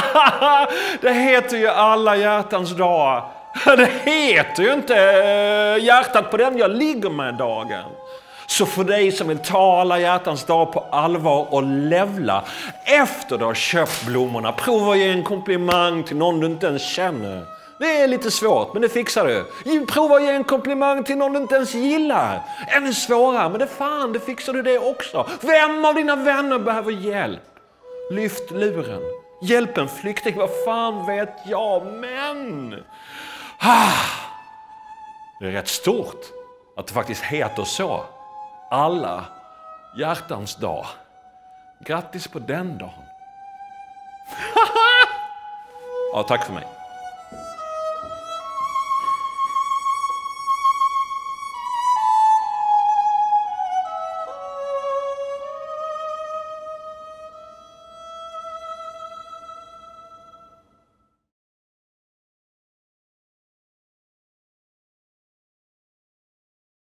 det heter ju alla hjärtans dag. Det heter ju inte eh, hjärtat på den jag ligger med dagen. Så för dig som vill ta alla hjärtans dag på allvar och levla efter du har köpt blommorna, prova att ge en komplimang till någon du inte ens känner. Det är lite svårt, men det fixar du. Prova att ge en komplimang till någon du inte ens gillar. Ännu svårare, men det fan, det fixar du det också. Vem av dina vänner behöver hjälp? Lyft luren. Hjälp en flykting, vad fan vet jag, men... Ah, det är rätt stort att det faktiskt heter så. Alla hjärtans dag. Grattis på den dagen. ja, tack för mig.